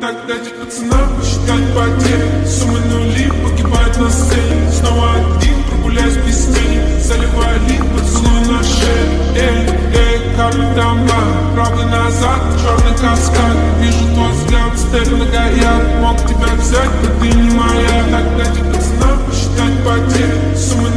Так дайте пацанам посчитать потери. Суммы нули погибают на сцене. Снова один прогуляюсь без тени Заливаю лик, поцелуй на шее. Эй, эй, капли дома Правый назад, черный каскад. Вижу твой взгляд, стель горят. Мог тебя взять, но ты не моя. Так дайте пацанам посчитать потери. Суммы